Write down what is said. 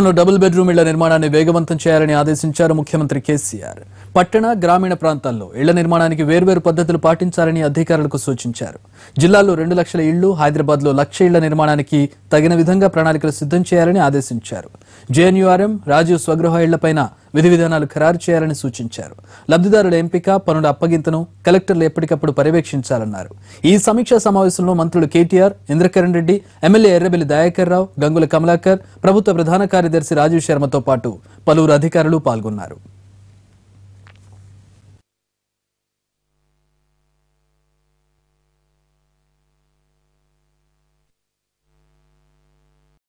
రాష్ట్రంలో double bedroom ఇళ్ళ నిర్మాణాన్ని వేగవంతం చేయాలని ఆదేశించారు ముఖ్యమంత్రి కేసీఆర్. పట్టణ గ్రామీణ ప్రాంతాల్లో ఇళ్ళ నిర్మాణానికి వేర్వేరు పద్ధతులు పాటించాలని అధికారులకు సూచించారు. జిల్లాలో రెండు లక్షల ఇళ్ళు హైదరాబాద్లో లక్ష ఇళ్ళ నిర్మాణానికి తగిన విధంగా ప్రణాళికలు సిద్ధం చేయాలని ఆదేశించారు. జేఎన్యూఆర్ఎం రాజీవ్ స్వగృహ ఇళ్ళపైన విధి విధానాలు ఖరారు చేయాలని సూచించారు. లబ్ధిదారుల ఎంపిక పనుల అప్పగింతను కలెక్టర్లు ఎప్పటికప్పుడు పర్యవేక్షించాలన్నారు. ఈ సమీక్షా సమావేశంలో మంత్రులు కేటీఆర్ ఇంద్రకరణ్ రెడ్డి ఎమ్మెల్యే ఎర్రబెల్లి దయాకర్ రావు గంగుల కమలాకర్ ప్రభుత్వ ప్రధాన కార్యదర్శి రాజీవ్ శర్మతో పాటు పలువురు అధికారులు పాల్గొన్నారు.